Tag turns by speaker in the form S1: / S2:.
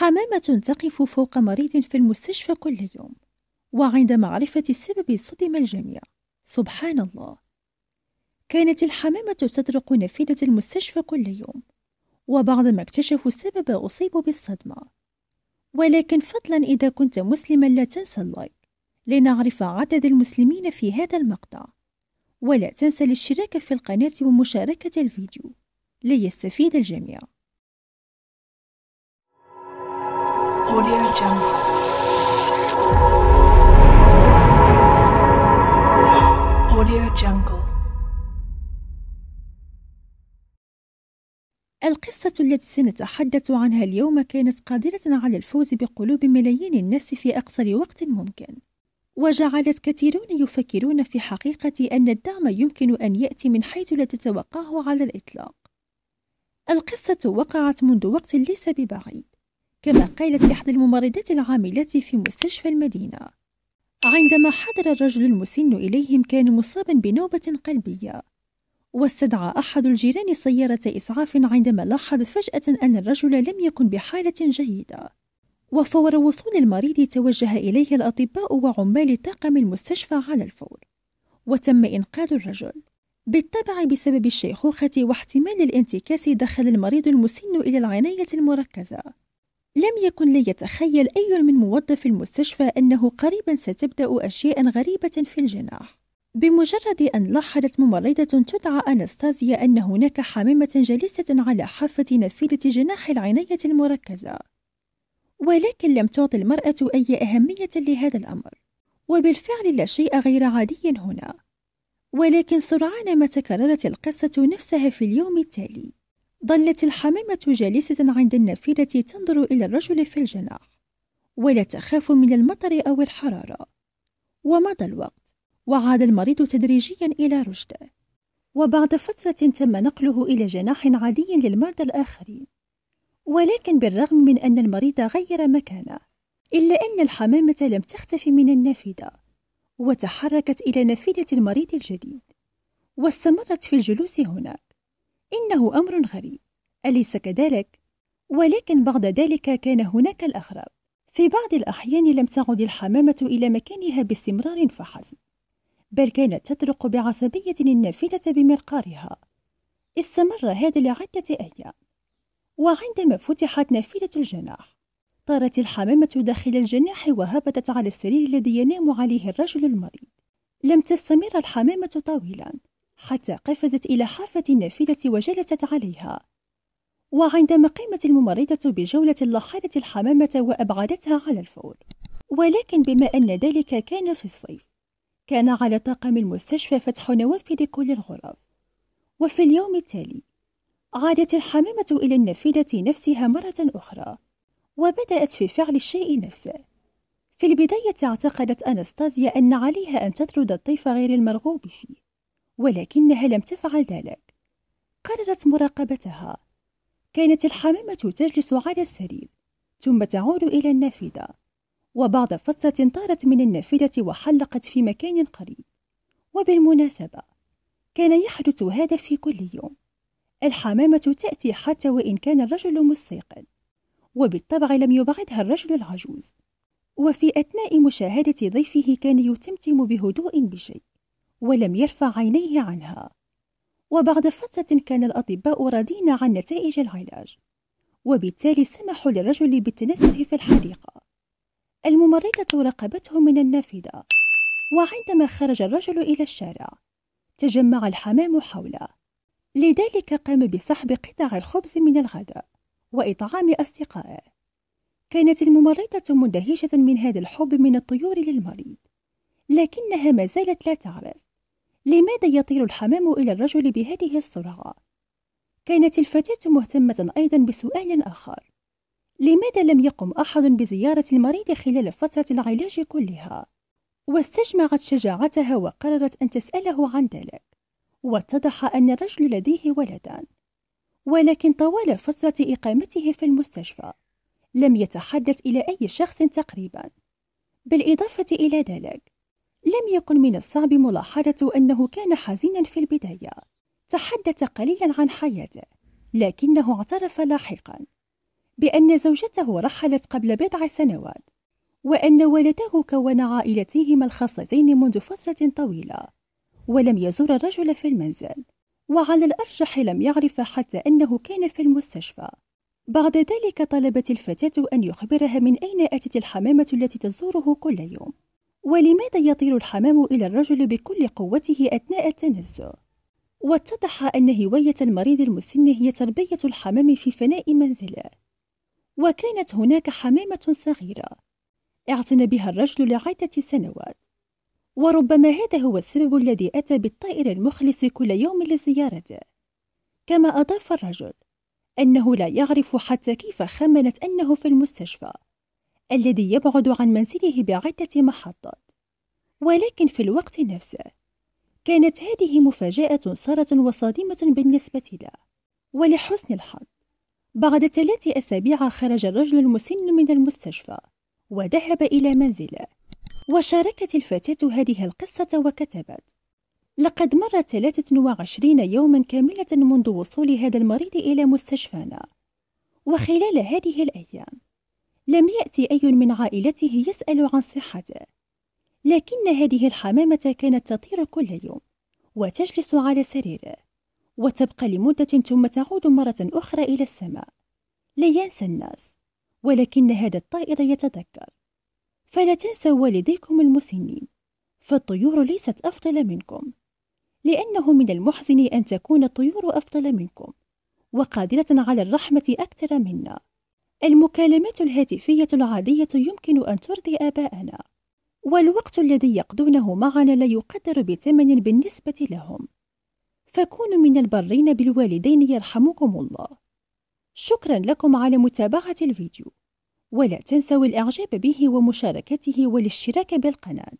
S1: حمامة تقف فوق مريض في المستشفى كل يوم وعند معرفة السبب صدم الجميع. سبحان الله. كانت الحمامة تطرق نافذة المستشفى كل يوم وبعدما اكتشفوا السبب أصيبوا بالصدمة. ولكن فضلا إذا كنت مسلما لا تنسى اللايك لنعرف عدد المسلمين في هذا المقطع. ولا تنسى الاشتراك في القناة ومشاركة الفيديو. ليستفيد الجميع. Audio Jungle. Audio Jungle. القصة التي سنتحدث عنها اليوم كانت قادرة على الفوز بقلوب ملايين الناس في أقصر وقت ممكن، وجعلت كثيرون يفكرون في حقيقة أن الدعم يمكن أن يأتي من حيث لا تتوقعه على الإطلاق. القصة وقعت منذ وقت ليس ببعيد، كما قالت إحدى الممرضات العاملات في مستشفى المدينة. عندما حضر الرجل المسن إليهم كان مصابا بنوبة قلبية. واستدعى أحد الجيران سيارة إسعاف عندما لاحظ فجأة أن الرجل لم يكن بحالة جيدة. وفور وصول المريض توجه إليه الأطباء وعمال طاقم المستشفى على الفور. وتم إنقاذ الرجل. بالطبع بسبب الشيخوخة واحتمال الانتكاس دخل المريض المسن إلى العناية المركزة. لم يكن ليتخيل أي من موظف المستشفى أنه قريبا ستبدأ أشياء غريبة في الجناح. بمجرد أن لاحظت ممرضة تدعى أنستازيا أن هناك حمامة جالسة على حافة نافذة جناح العناية المركزة. ولكن لم تعطي المرأة أي أهمية لهذا الأمر. وبالفعل لا شيء غير عادي هنا. ولكن سرعان ما تكررت القصة نفسها في اليوم التالي. ظلت الحمامة جالسة عند النافذة تنظر إلى الرجل في الجناح ولا تخاف من المطر أو الحرارة. ومضى الوقت وعاد المريض تدريجيا إلى رشده. وبعد فترة تم نقله إلى جناح عادي للمرضى الآخرين. ولكن بالرغم من أن المريض غير مكانه إلا أن الحمامة لم تختف من النافذة وتحركت إلى نافذة المريض الجديد. واستمرت في الجلوس هناك إنه أمر غريب. أليس كذلك؟ ولكن بعد ذلك كان هناك الأغرب في بعض الأحيان لم تعد الحمامة إلى مكانها باستمرار فحسب بل كانت تطرق بعصبية النافذة بمرقارها. استمر هذا لعدة أيام وعندما فتحت نافذة الجناح طارت الحمامة داخل الجناح وهبطت على السرير الذي ينام عليه الرجل المريض. لم تستمر الحمامة طويلا حتى قفزت إلى حافة النافذة وجلست عليها. وعندما قامت الممرضة بجولة لاحظت الحمامة وأبعدتها على الفور. ولكن بما أن ذلك كان في الصيف كان على طاقم المستشفى فتح نوافذ كل الغرف. وفي اليوم التالي عادت الحمامة إلى النافذة نفسها مرة أخرى وبدأت في فعل الشيء نفسه. في البداية اعتقدت أنستازيا أن عليها أن تطرد الطيف غير المرغوب فيه. ولكنها لم تفعل ذلك. قررت مراقبتها. كانت الحمامة تجلس على السرير ثم تعود إلى النافذة. وبعد فترة طارت من النافذة وحلقت في مكان قريب. وبالمناسبة كان يحدث هذا في كل يوم. الحمامة تأتي حتى وإن كان الرجل مستيقظ وبالطبع لم يبعدها الرجل العجوز. وفي أثناء مشاهدة ضيفه كان يتمتم بهدوء بشيء. ولم يرفع عينيه عنها. وبعد فترة كان الأطباء راضين عن نتائج العلاج وبالتالي سمحوا للرجل بالتنزه في الحديقة. الممرضة راقبته من النافذة وعندما خرج الرجل إلى الشارع تجمع الحمام حوله. لذلك قام بسحب قطع الخبز من الغداء وإطعام أصدقائه. كانت الممرضة مندهشة من هذا الحب من الطيور للمريض لكنها ما زالت لا تعرف. لماذا يطير الحمام إلى الرجل بهذه السرعة؟ كانت الفتاة مهتمة أيضا بسؤال آخر لماذا لم يقم أحد بزيارة المريض خلال فترة العلاج كلها؟ واستجمعت شجاعتها وقررت أن تسأله عن ذلك واتضح أن الرجل لديه ولدان ولكن طوال فترة إقامته في المستشفى لم يتحدث إلى أي شخص تقريبا بالإضافة إلى ذلك لم يكن من الصعب ملاحظة أنه كان حزينا في البداية. تحدث قليلا عن حياته لكنه اعترف لاحقا بأن زوجته رحلت قبل بضع سنوات وأن ولده كون عائلتهما الخاصتين منذ فترة طويلة ولم يزور الرجل في المنزل وعلى الأرجح لم يعرف حتى أنه كان في المستشفى. بعد ذلك طلبت الفتاة أن يخبرها من أين أتت الحمامة التي تزوره كل يوم. ولماذا يطير الحمام إلى الرجل بكل قوته أثناء التنزه واتضح أن هواية المريض المسن هي تربية الحمام في فناء منزله وكانت هناك حمامة صغيرة. اعتنى بها الرجل لعدة سنوات. وربما هذا هو السبب الذي أتى بالطائر المخلص كل يوم لزيارته. كما أضاف الرجل أنه لا يعرف حتى كيف خمنت أنه في المستشفى. الذي يبعد عن منزله بعدة محطات. ولكن في الوقت نفسه كانت هذه مفاجأة صارت وصادمة بالنسبة له. ولحسن الحظ بعد ثلاث أسابيع خرج الرجل المسن من المستشفى وذهب إلى منزله وشاركت الفتاة هذه القصة وكتبت لقد مرت 23 يوما كاملة منذ وصول هذا المريض إلى مستشفانا وخلال هذه الأيام لم يأتي أي من عائلته يسأل عن صحته. لكن هذه الحمامة كانت تطير كل يوم وتجلس على سريره وتبقى لمدة ثم تعود مرة أخرى إلى السماء. لا ينسى الناس ولكن هذا الطائر يتذكر. فلا تنسوا والديكم المسنين فالطيور ليست أفضل منكم. لأنه من المحزن أن تكون الطيور أفضل منكم وقادرة على الرحمة أكثر منا. المكالمات الهاتفية العادية يمكن أن ترضي آباءنا والوقت الذي يقضونه معنا لا يقدر بثمن بالنسبة لهم. فكونوا من البرين بالوالدين يرحمكم الله. شكرا لكم على متابعة الفيديو ولا تنسوا الإعجاب به ومشاركته والاشتراك بالقناة.